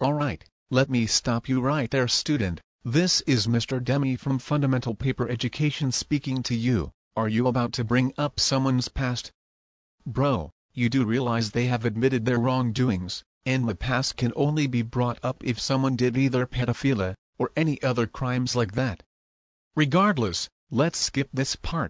Alright, let me stop you right there student, this is Mr. Demi from Fundamental Paper Education speaking to you, are you about to bring up someone's past? Bro, you do realize they have admitted their wrongdoings, and the past can only be brought up if someone did either pedophilia, or any other crimes like that. Regardless, let's skip this part,